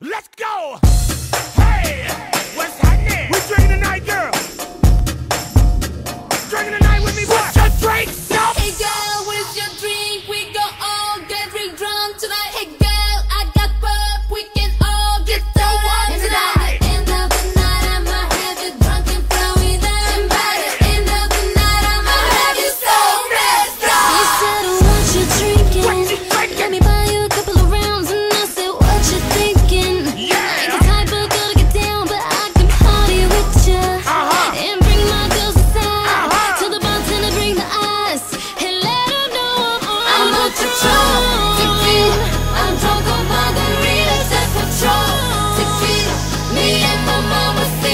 Let's go! Hey! What's happening? We drinking tonight, girl!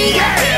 Yeah!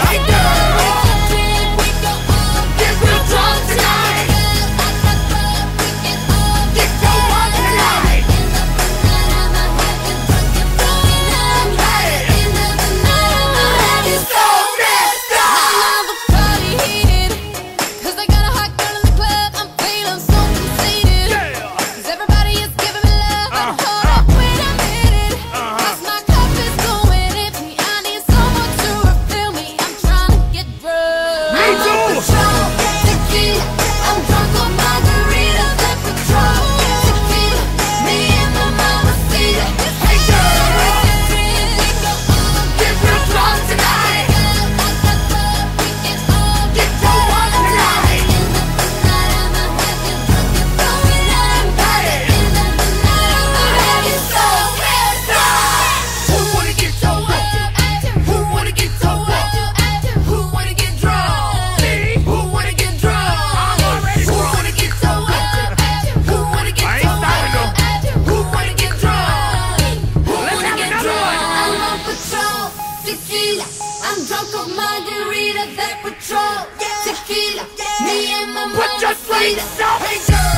margarita, that patrol, yeah. tequila, yeah. me and my Put your sleeves up. Hey girl.